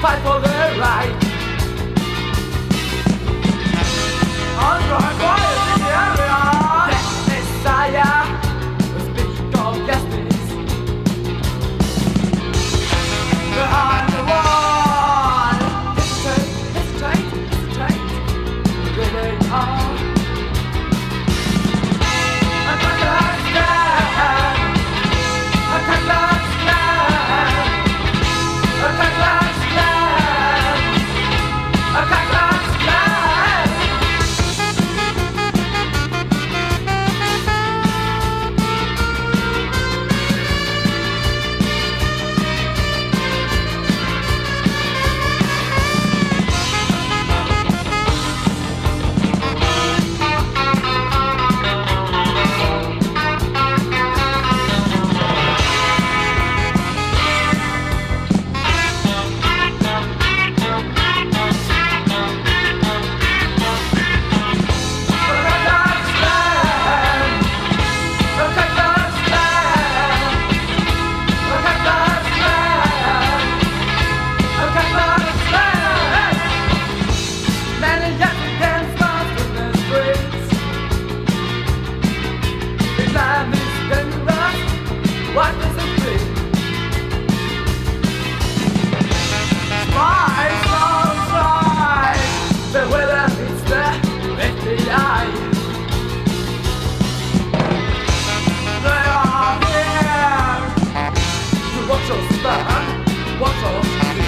fight for their right. Unrivaled. your spine. What's up?